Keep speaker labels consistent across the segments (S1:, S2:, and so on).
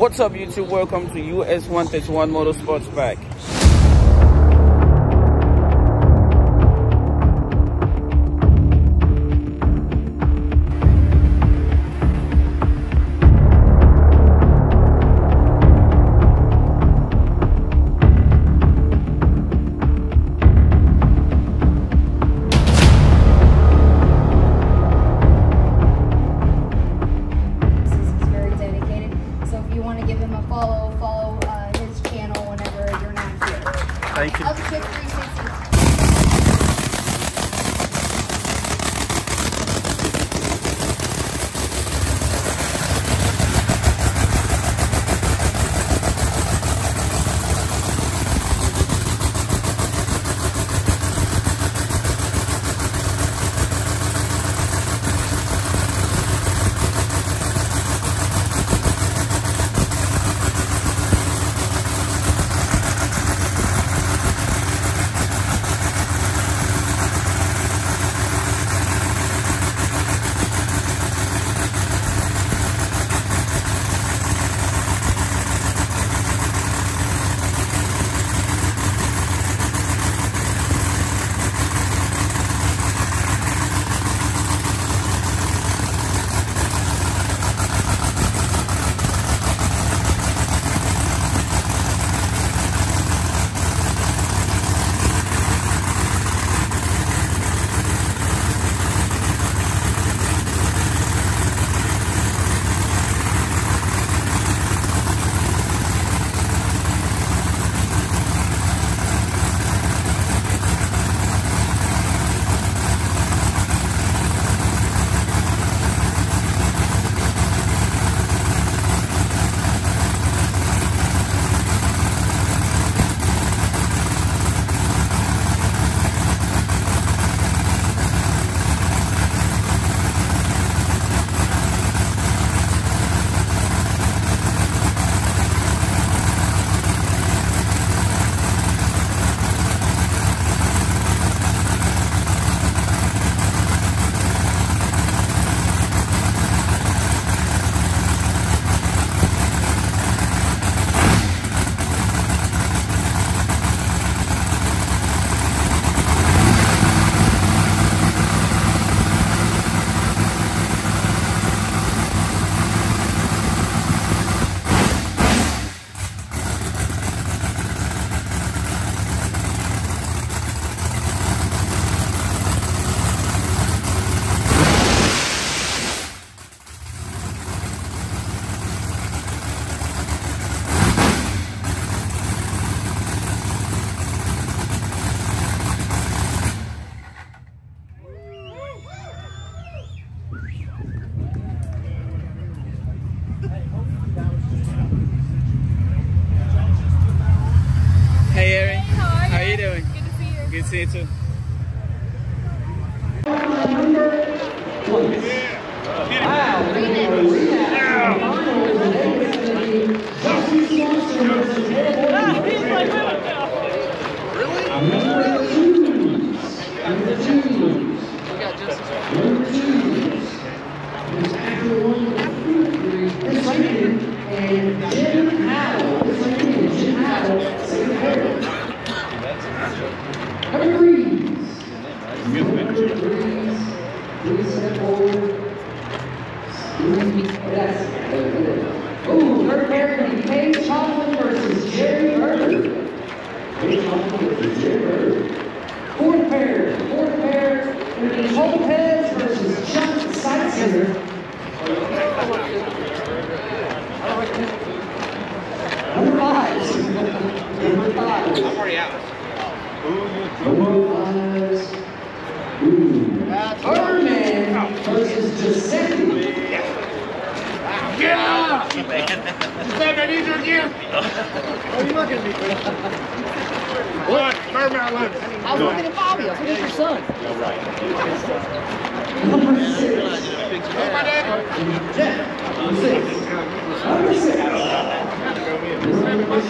S1: What's up YouTube? Welcome to US 131 Motorsports Park.
S2: Ooh, third pair, Kate Chocolate versus Jerry Chocolate versus Jerry Burger. Fourth pair, fourth pair, gonna be Lopez versus Chuck Seitzer. Number five. Number five. I'm already out. Number five. Ooh. Birdman versus Giuseppe.
S3: I need your gear what are was looking at Bobby. I was looking at Fabio. He's your son.
S2: Number six. Number six. Number six. Frank Cole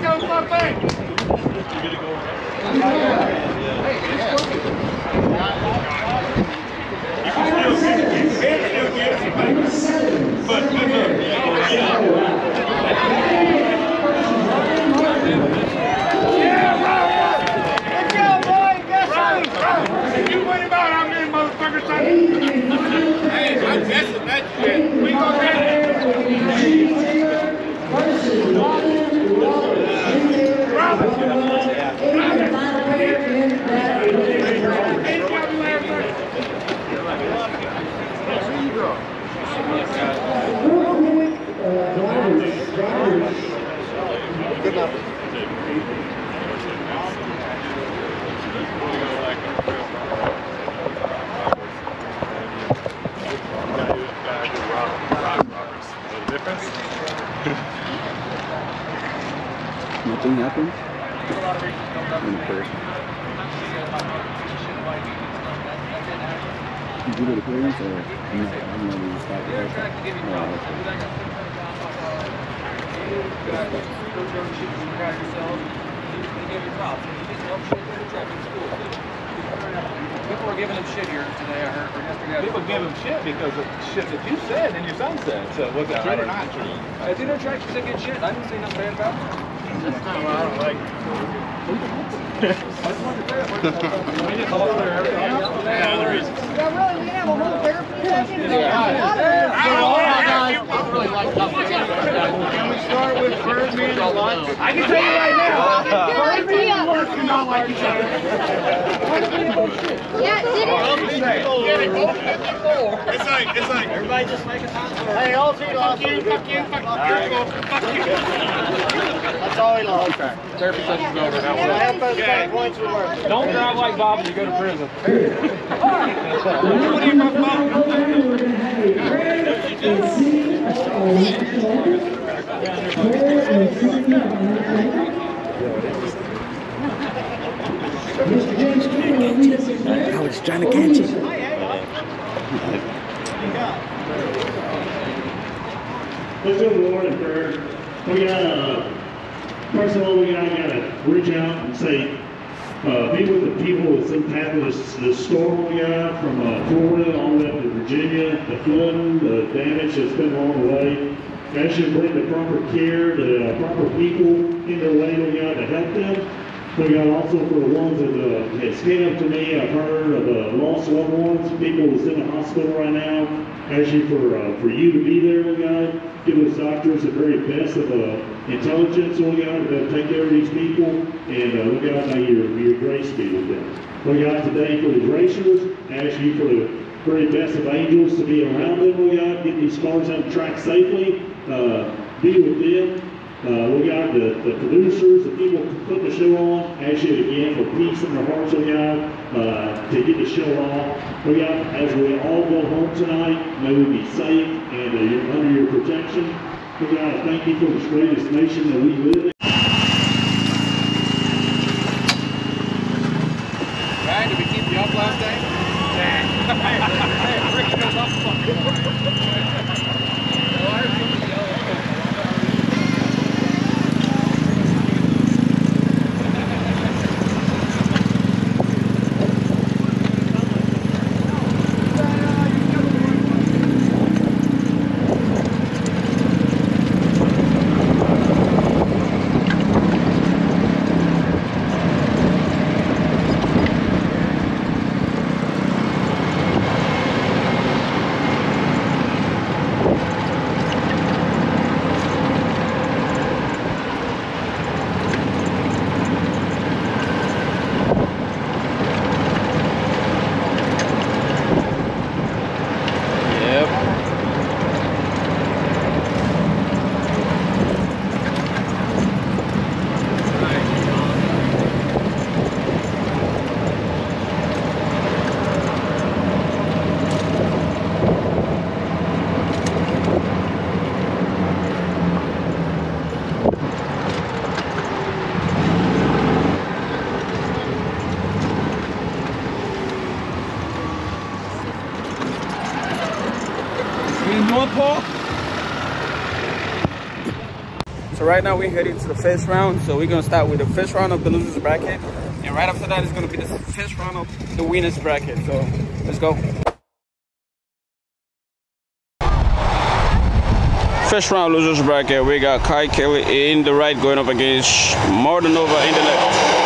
S2: versus Scott Taylor. Sixth pair. Number seven. Versus Robin Wallace. In there, in the final pair in that related round. Real quick, uh, drivers, drivers.
S1: Nothing happened? In person. Did you do the clearance or? No, I don't know if you stopped the first time. No, okay.
S3: People are giving him shit here today, I heard, or yesterday.
S4: People give him shit because of shit that you said and your son said. So was it true or not true?
S3: If he don't track, you said good shit. I didn't say nothing bad about him.
S4: That's not what I don't like.
S5: Can
S4: we start with Birdman and lunch?
S3: I can tell you right now.
S5: Good idea.
S4: Do not like each other.
S5: Yeah, did
S4: It's like, it's like, everybody just make a time for it. Hey, all three fuck you, fuck you, fuck you, fuck you. That's all he loves. Okay. Therapy session's over. That was
S5: Half those
S4: Okay.
S5: points were worth.
S3: Don't drive like Bob and you go to prison.
S4: What do you fuck?
S2: We're gonna have a prayer and singing of our national anthem. Prayer and singing of our national anthem. Mr. James Cooper will lead us in prayer.
S1: I was trying to catch it.
S6: Let's go to the Lord in prayer. We got, uh, first of all, we gotta, gotta reach out and say, uh, be with the people that's impacted this, this storm we got from, uh, Florida all the way up to Virginia, the flooding, the damage that's been along the way. You to bring the proper care, the uh, proper people in their way, we got to help them. We got also for the ones that, uh, has up to me, I've heard of, uh, lost loved ones, people that's in the hospital right now. You for, uh, for you to be there, Lord God. Give us doctors the very best of, uh, intelligence, Lord God, to take care of these people. And, uh, Lord God, may your, your grace be with them. Lord God, today for the racers, ask you for the very best of angels to be around them, Lord God. Get these cars on the track safely. Uh, be with them. Uh, we got the, the producers, the people put the show on, ask you again for peace in their hearts, we got, uh, to get the show off. We got, as we all go home tonight, may we be safe and uh, under your protection. We got, thank you for this greatest nation that we live in.
S7: Right now we're heading to the first round. So we're gonna start with the first round of the losers bracket. And right after that is gonna be the first round of the winners bracket. So let's go. First round losers bracket, we got Kye Kelley in the right going up against Murder Nova in the left.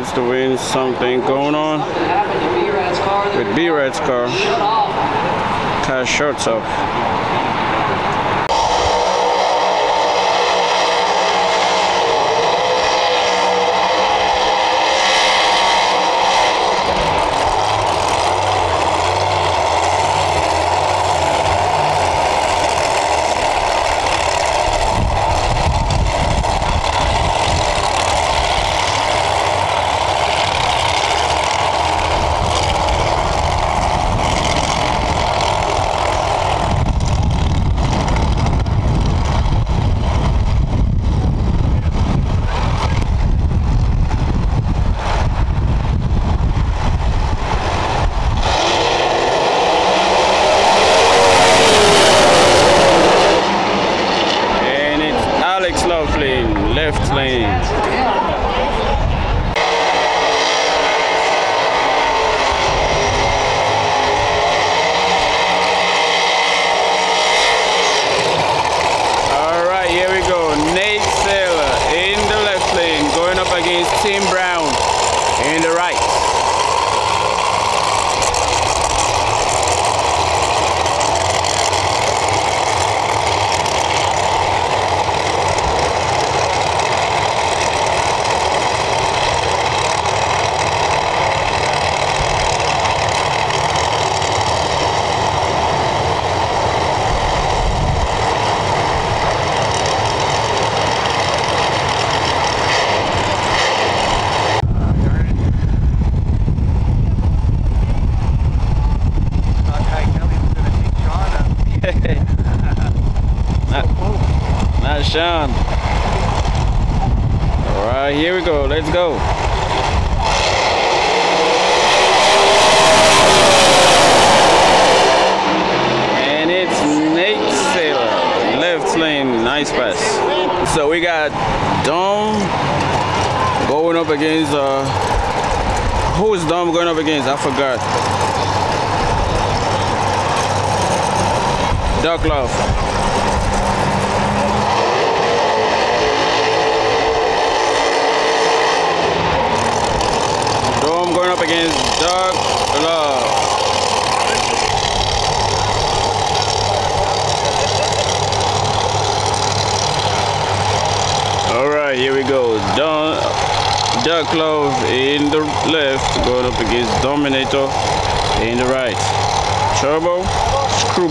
S7: The win. Something going on with B-Rad's car. Car shorts off. And it's Alex Laughlin, left lane. Tim Brown in the right. not, not Sean. All right, here we go. Let's go. And it's Nate Sayler, left lane, nice pass. So we got Dom going up against, uh, who is Dom going up against? I forgot. Doc Love. Going up against Doc Love. All right, here we go. Don, Doc Love in the left, going up against Dominator in the right. Turbo, screw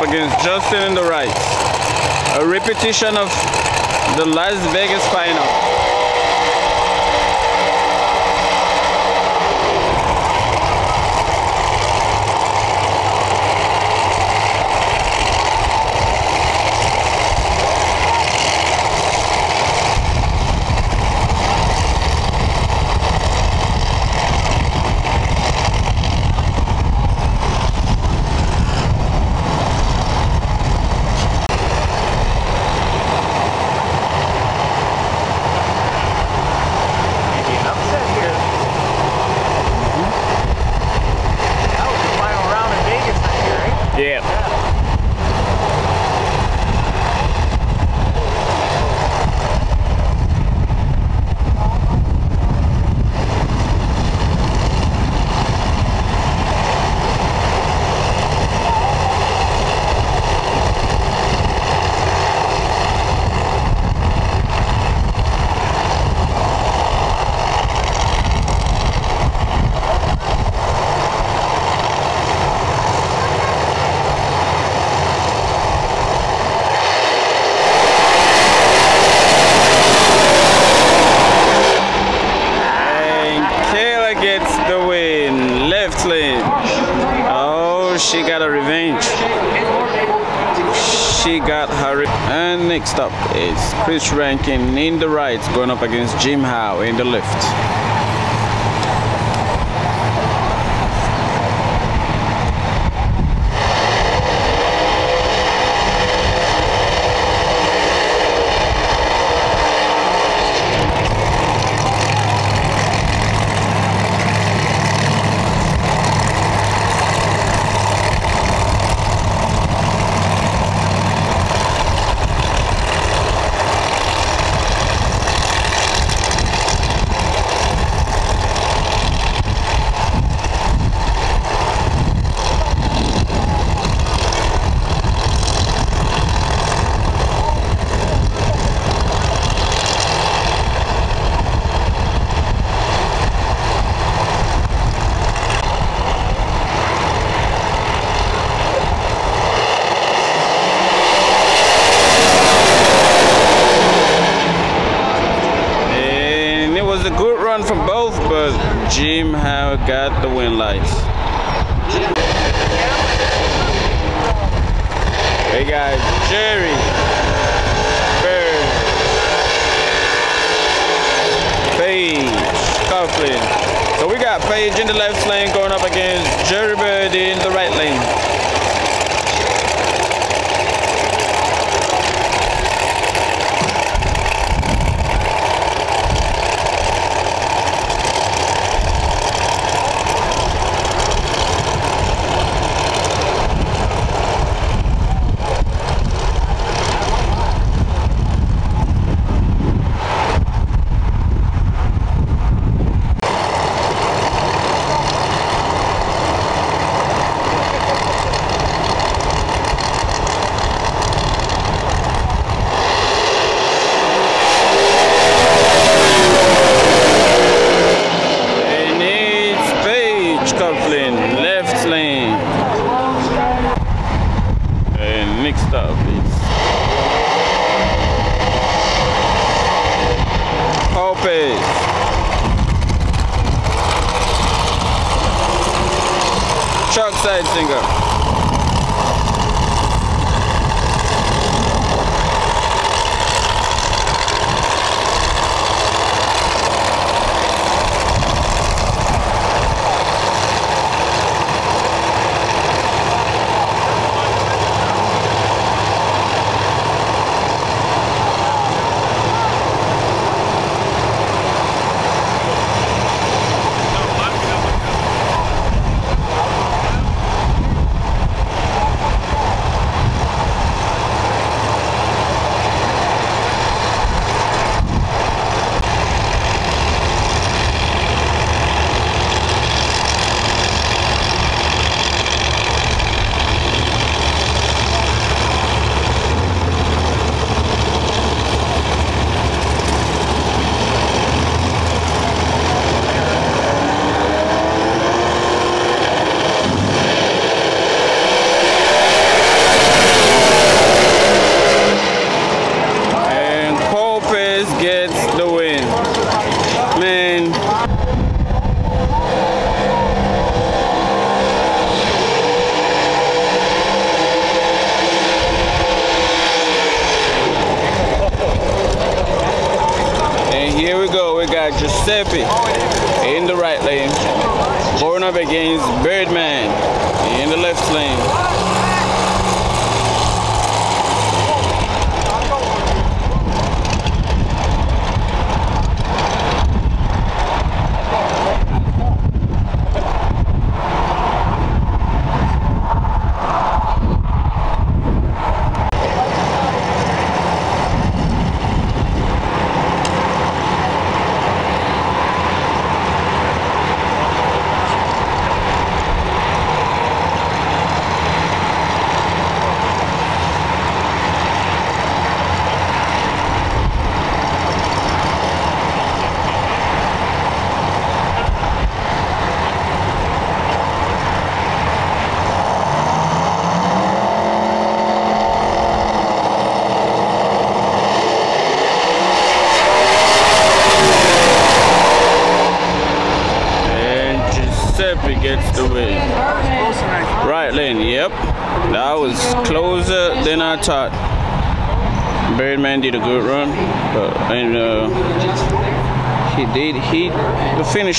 S7: up against Justin in the right. A repetition of the Las Vegas final. Yeah. And Kayla gets the win. Left lane. Oh, she got a revenge. She got her. Re- and next up is Chris Rankin in the right, going up against Jim Howe in the left.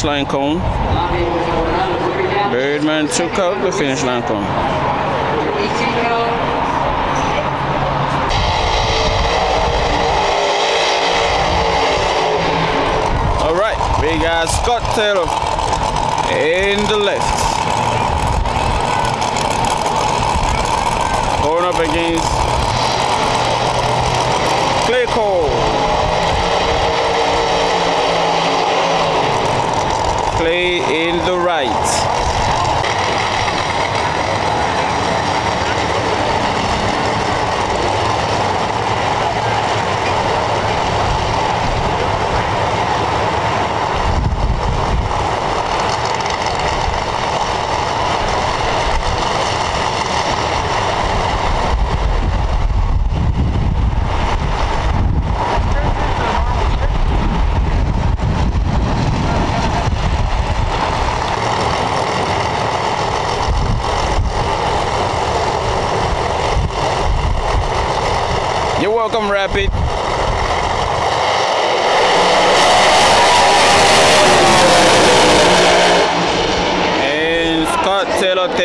S7: finish line cone. Birdman took out the finish line cone. All right, We got Scott Taylor in the left. Going up against Clay Cole. play in the right.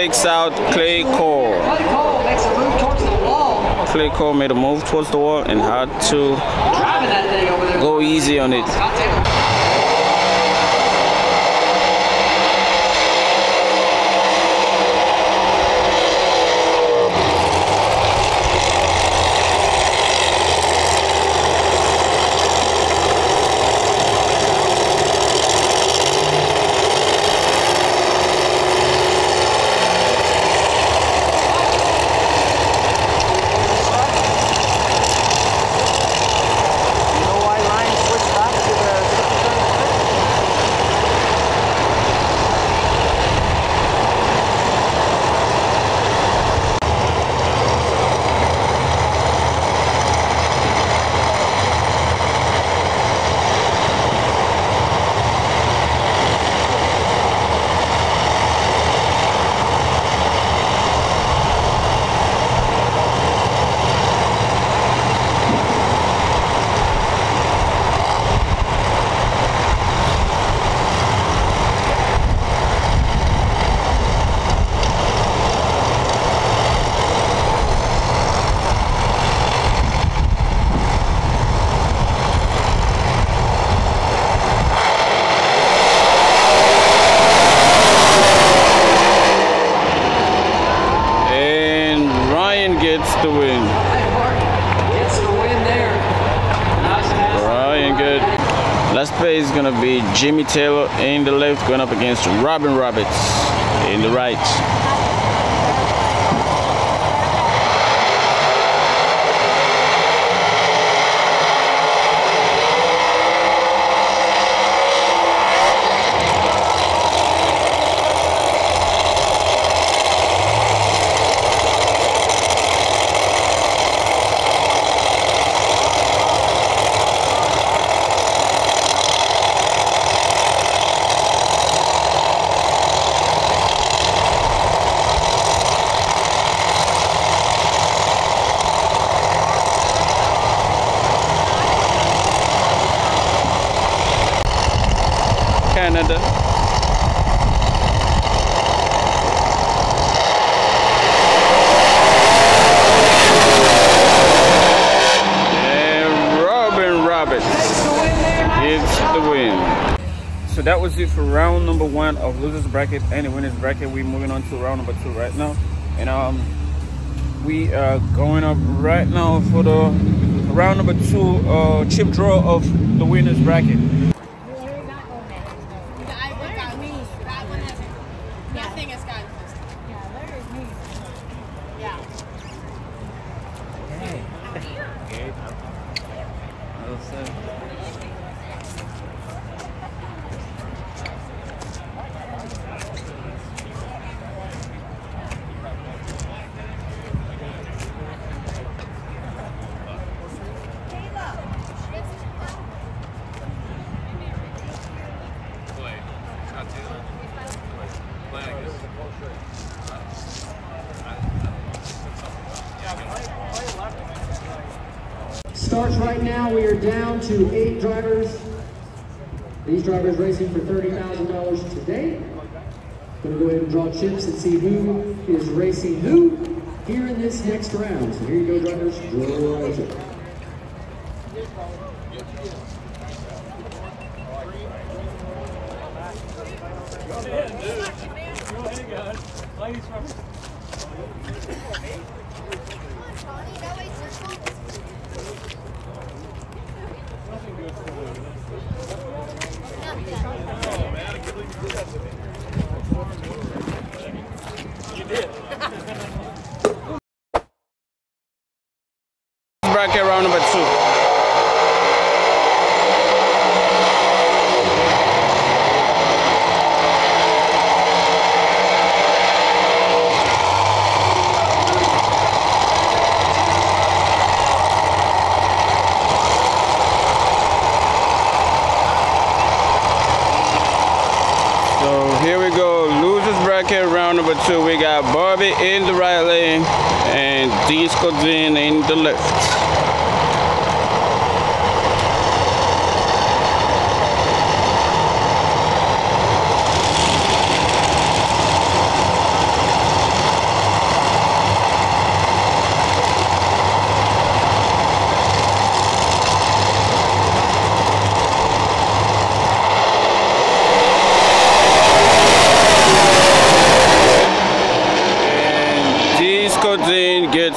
S7: Takes out Clay Cole. Clay Cole made a move towards the wall and had to go easy on it.
S2: Scott Taylor.
S7: And Ryan gets the win.
S2: Gets the win there. Nice pass.
S7: Ryan good. Last play is gonna be Jimmy Taylor in the left going up against Robin Roberts in the right. Canada. And Robin Roberts gets the win. It for round number one of losers bracket and winners bracket. We're moving on to round number two right now, and um, we are going up right now for the round number two uh, chip draw of the winners bracket.
S2: In
S7: the right lane and Dean in in the left.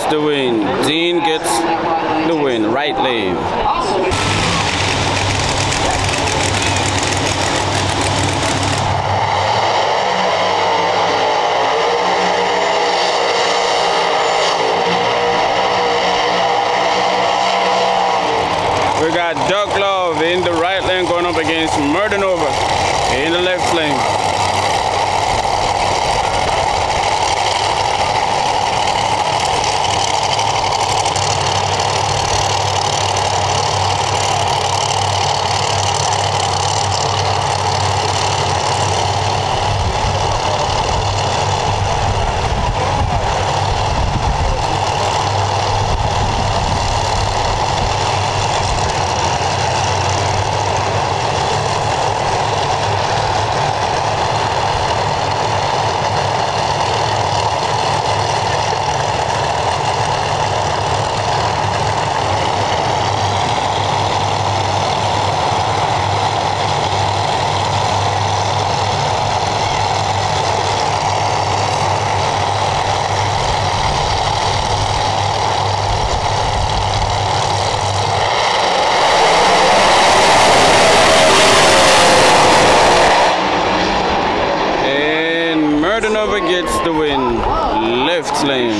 S7: The win. Dean gets the win. Right lane. We got Doc Love in the right lane going up against Murder Nova in the left lane. Murder gets the win. Left lane.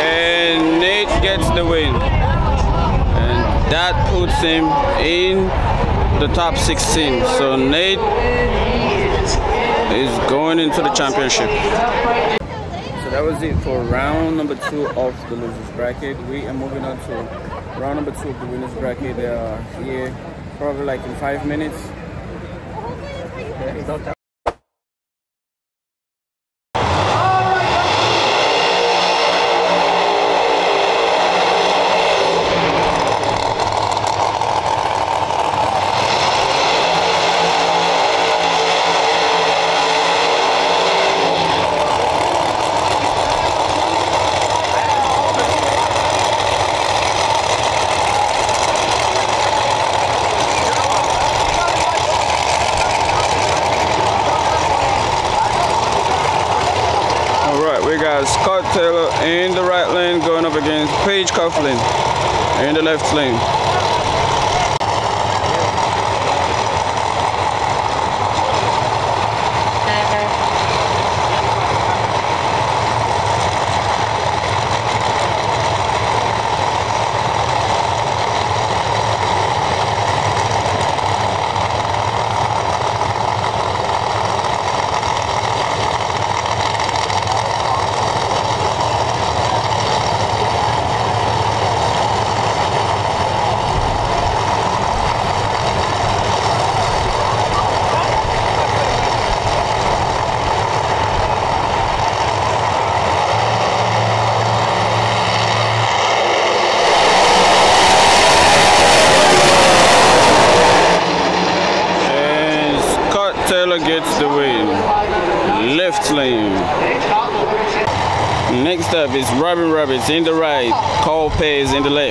S7: And Nate gets the win. And that puts him in the top 16. So Nate is going into the championship. So that was it for round number two of the losers bracket. We are moving on to round number two of the winners bracket. They are here probably like in five minutes. Scott Taylor in the right lane going up against Paige Coughlin in the left lane. And Scott Taylor gets the win. Left lane. Next up is Robin Roberts in the right, Cole Pesz in the left.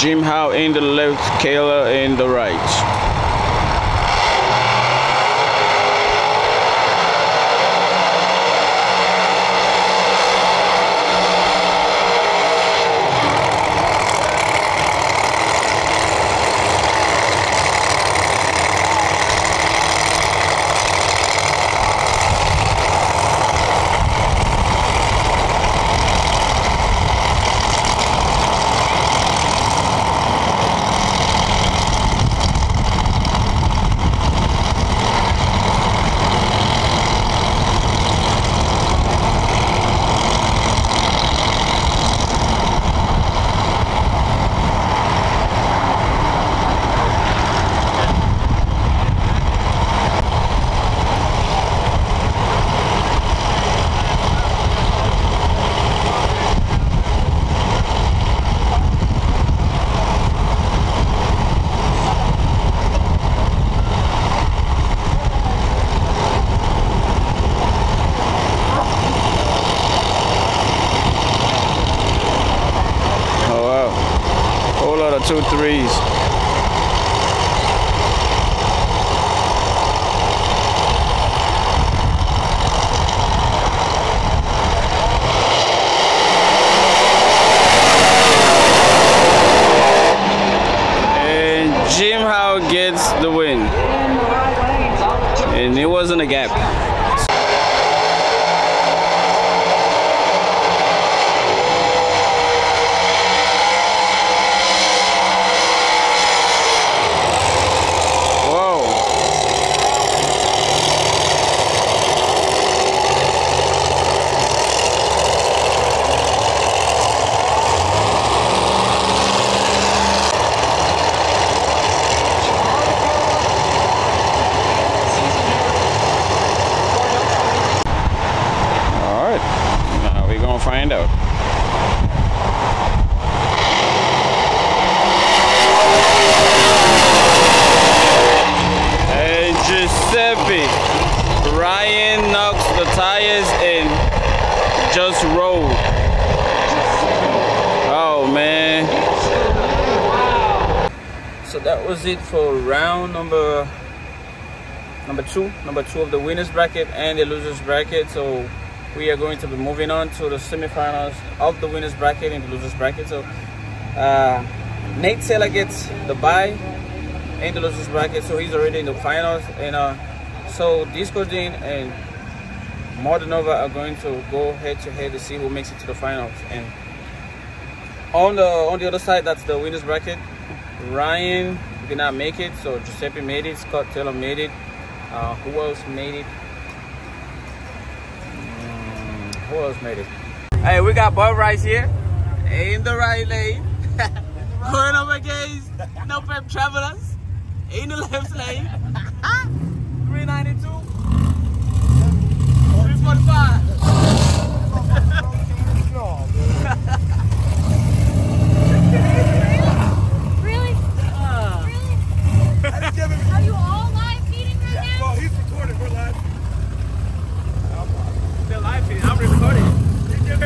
S7: Jim Howe in the it for round number number two, number two of the winners bracket and the losers bracket. So we are going to be moving on to the semifinals of the winners bracket and the losers bracket. So uh, Nate Sayler gets the bye in the losers bracket, so he's already in the finals. And uh, so Disco Dean and Murder Nova are going to go head to head to see who makes it to the finals. And on the on the other side, that's the winners bracket. Ryan did not make it, so Giuseppe made it. Scott Taylor made it. Uh, who else made it? Mm, who else made it? Hey, we got Bob Rice here in the right lane. Going up against No Prep Travelers in the left lane. 392. 345.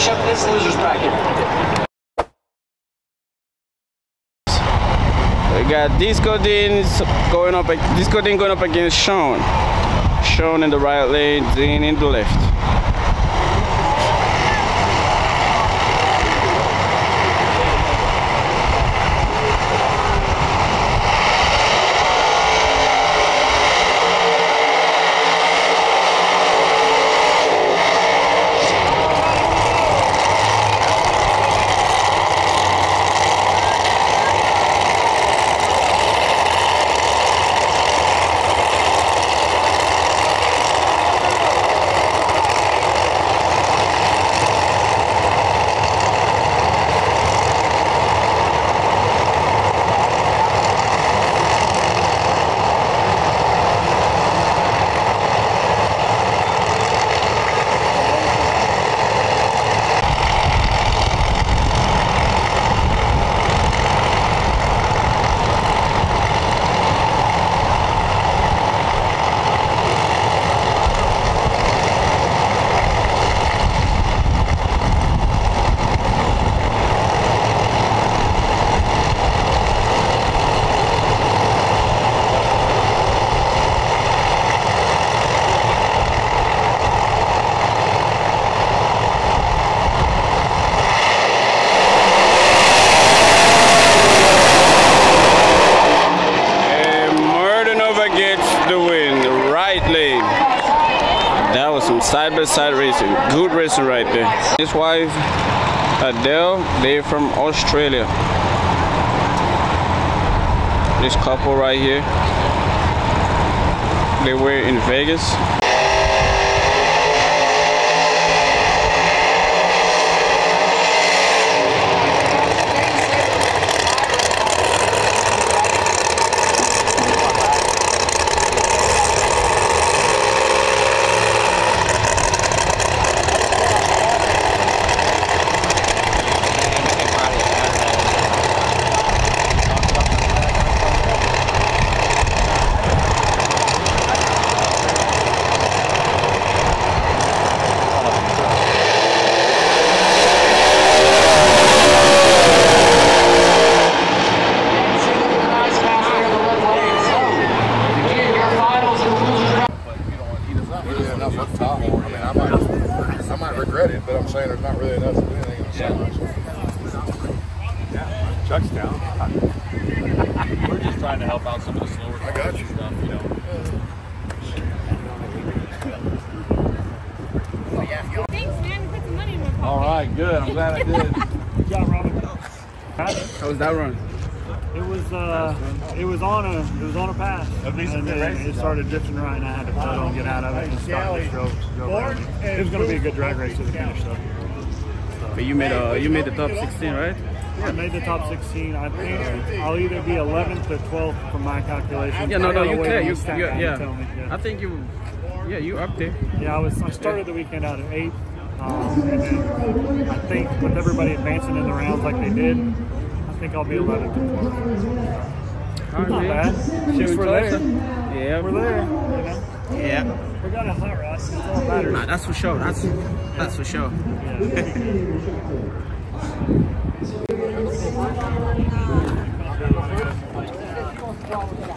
S2: finish up this losers bracket.
S7: We got Disco Dean going up. Disco Dean going up against Sean. Sean in the right lane, Dean in the left. And Murder Nova gets the win, right lane. That was some side by side Good right there. His wife, Adele, they're from Australia. This couple right here, they were in Vegas.
S8: really enough up top. I mean, I might, I might regret it, but I'm saying there's not really enough to do anything on the yeah.
S4: Chuck's down. We're just trying to help out some of the slower
S8: I got you.
S4: stuff, you know.
S5: Thanks, man. You put some money in my pocket.
S4: All right, good. I'm glad I did.
S9: Good job, Robin.
S7: How was that run?
S9: It was uh, it was on a it was on a pass,
S4: At least
S9: and
S4: it
S9: then
S4: races,
S9: it started drifting right, and I had to pedal and get out of it and start just drove, drove around me. It was going to be a good drag race to the finish, though.
S7: But you made uh, you made the top 16, right?
S9: I made the top 16. I think I'll either be 11th or 12th from my calculation.
S7: Yeah, no, no, you can.
S9: on
S7: You,
S9: the stat
S7: you
S9: guy to
S7: yeah. I think you, yeah, you up there.
S9: Yeah, I was. I started the weekend out at eight, um, and then I think with everybody advancing in the rounds like they did, I think I'll be 11th or 12th.
S7: All right,
S9: Not
S7: man.
S9: bad.
S7: Should we
S9: We're there.
S7: it? Yeah,
S9: We're there. You know?
S7: Yeah.
S9: We got a hot rod. It's all matters.
S7: Nah, that's for sure. That's that's for sure.
S2: Jim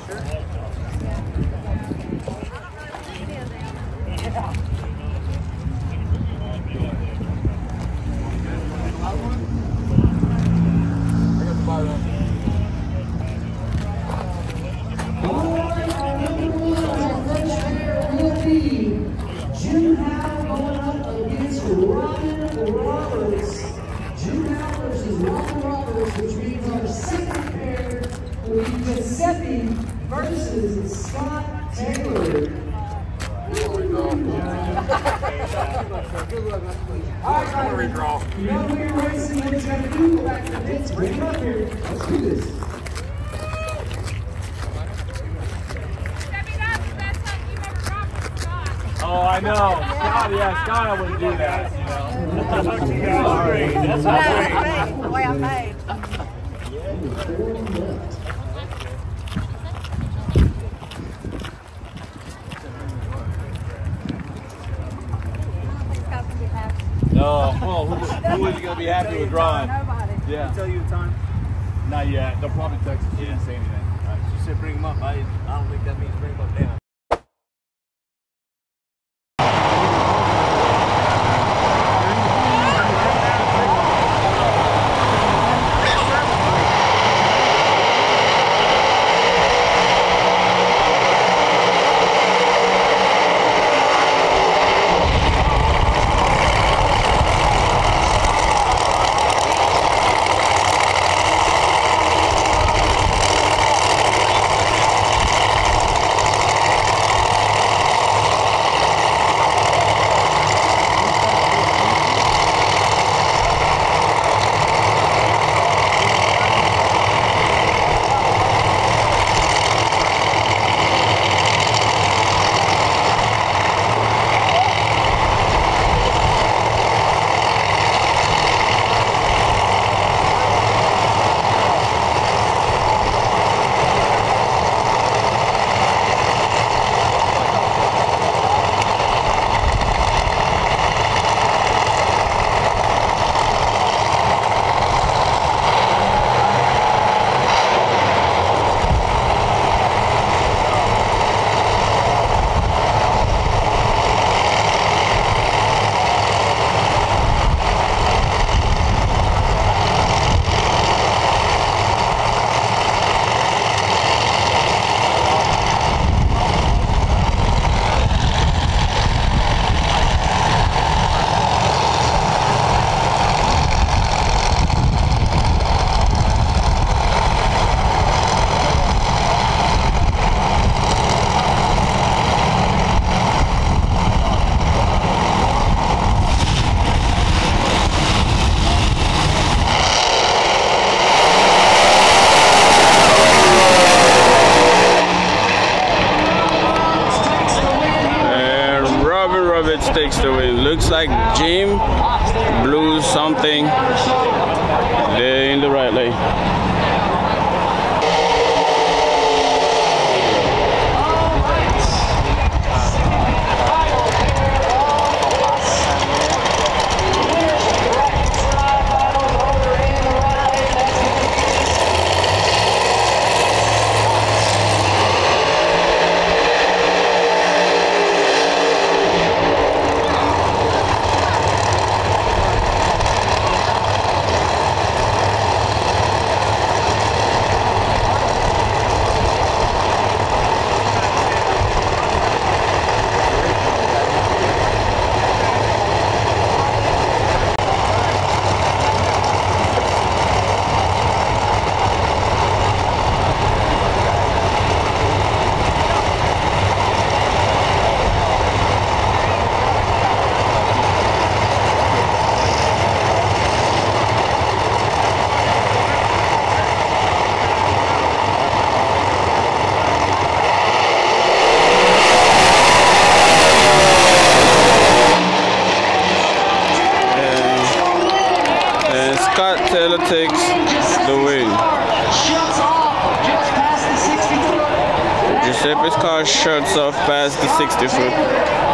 S7: 66.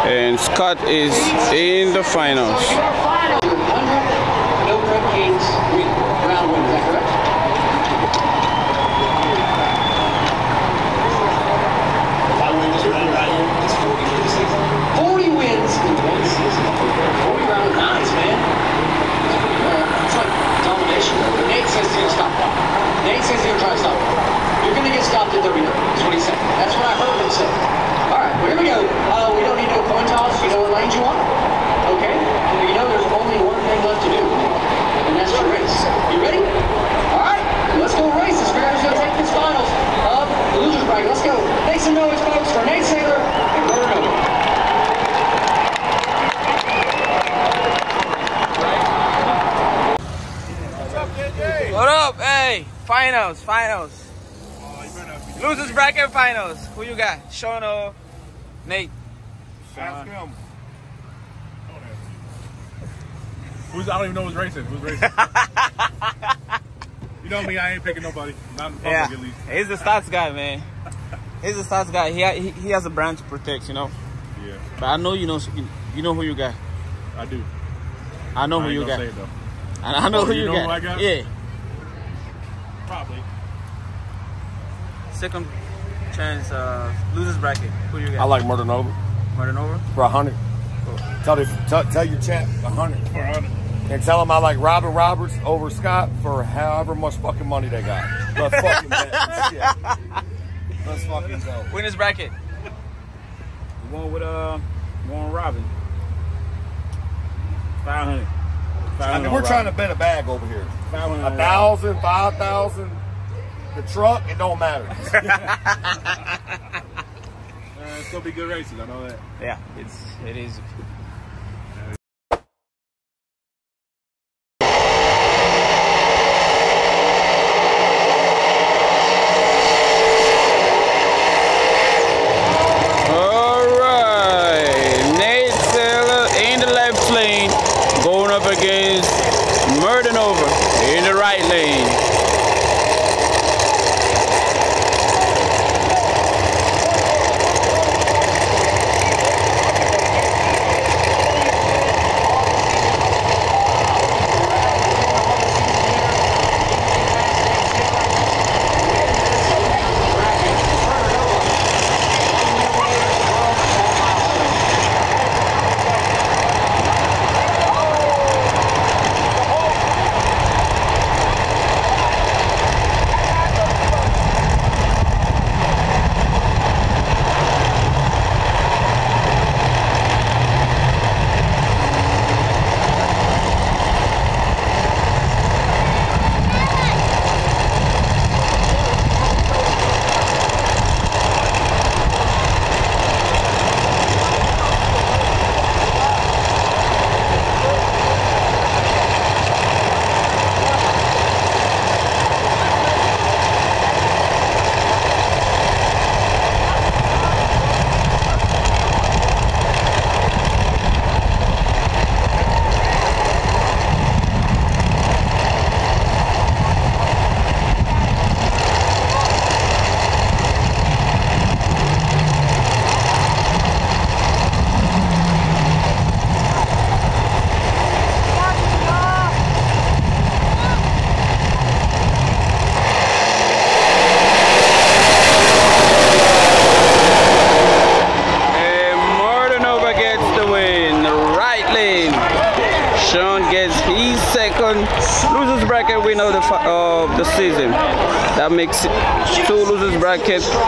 S2: And Scott is in the finals.
S3: yeah, Sean or Nate? Sean. him.
S4: Who's, I don't even know who's racing. Who's racing? you know me, I ain't picking nobody. Not in public,
S2: yeah.
S4: at least.
S2: He's the stats guy, man. He's the stats guy. He, he, he has a brand to protect, you know.
S4: Yeah.
S2: But I know you know you know who you got.
S4: I do.
S2: I know
S4: I
S2: who you got.
S4: It,
S2: I know
S4: oh,
S2: who
S4: you,
S2: you
S4: know
S2: got.
S4: Who got.
S2: Yeah.
S4: Probably.
S7: Second chance uh, loses bracket? Who do you got?
S3: I like Murder Nova
S7: Martin over.
S3: for a hundred. Tell, the, tell tell your chat a hundred for a hundred. And tell them I like Robin Roberts over Scott for however much fucking money they got. Let's fucking bet. Shit. Let's fucking go.
S7: Winners bracket.
S10: We going with uh, going Robin. Five hundred.
S3: I mean, we're trying to bet a bag over here.
S10: Five hundred.
S3: A thousand, five thousand. The truck, it don't matter.
S10: Uh, it's gonna be good races. I know that.
S7: Yeah, it's it is. Losers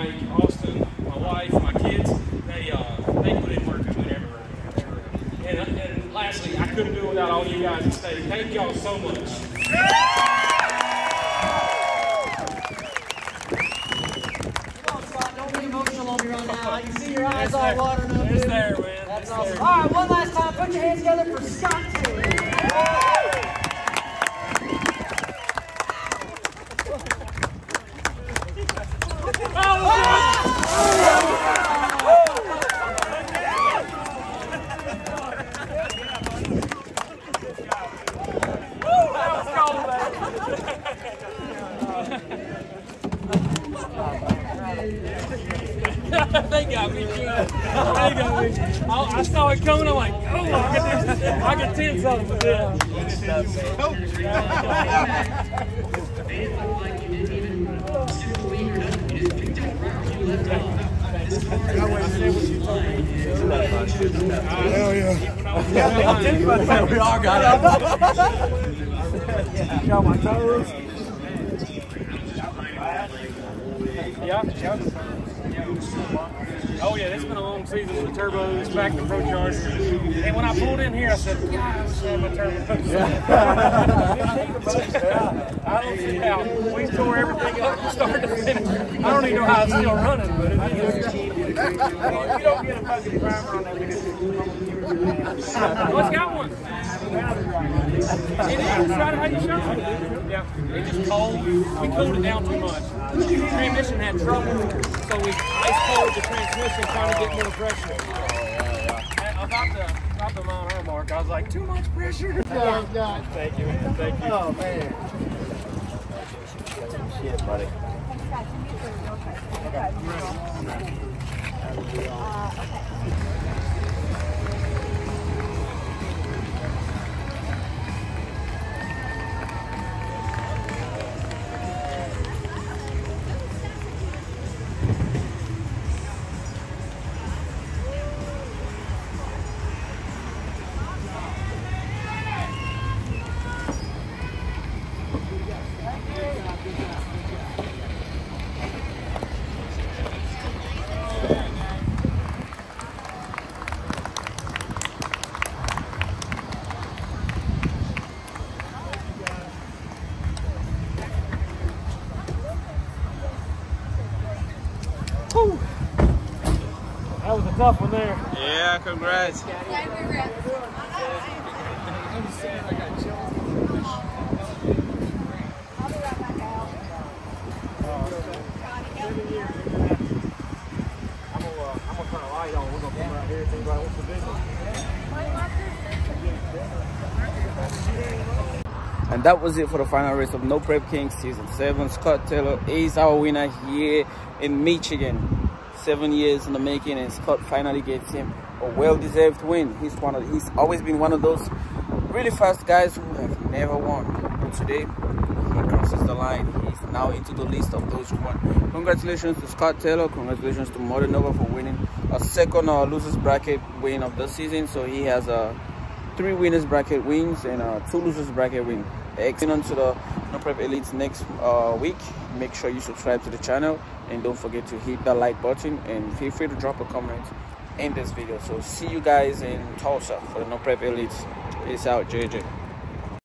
S7: Mike, Austin, my wife, my kids, they uh, they put in work doing whenever. And, and lastly, I
S10: couldn't do it without all you guys at state. Thank y'all so much.
S2: Come on, Scott, don't be emotional on your now. I see your eyes it's all watering up.
S10: It's
S2: dude.
S10: there, man.
S2: That's
S10: it's
S2: awesome.
S10: There.
S2: All right, one last time, put your hands together for Scott,
S10: too. How it's still running, but it you don't get a fucking primer on that. Oh, it's got one. It is right how you showed me. Yeah, it just cold. We cooled it down too much. The transmission had trouble, so we ice cold the transmission trying to get more pressure. About the about the an mark, I was like, too much pressure. Thank you, man. Thank you.
S2: Oh, man.
S10: That business.
S7: And that was it for the final race of No Prep King Season 7. Scott Taylor is our winner here in Michigan. Seven years in the making and Scott finally gets him a well-deserved win. He's one of, he's always been one of those really fast guys who have never won. But today, he crosses the line. He's now into the list of those who won. Congratulations to Scott Taylor. Congratulations to Murder Nova for winning a second uh, losers bracket win of the season. So he has a three winners bracket wins and uh, two losers bracket win. Excellent to the No Prep Elites next uh, week. Make sure you subscribe to the channel and don't forget to hit that like button and feel free to drop a comment in this video. So see you guys in Tulsa for the No Prep Elites. Peace out, JJ.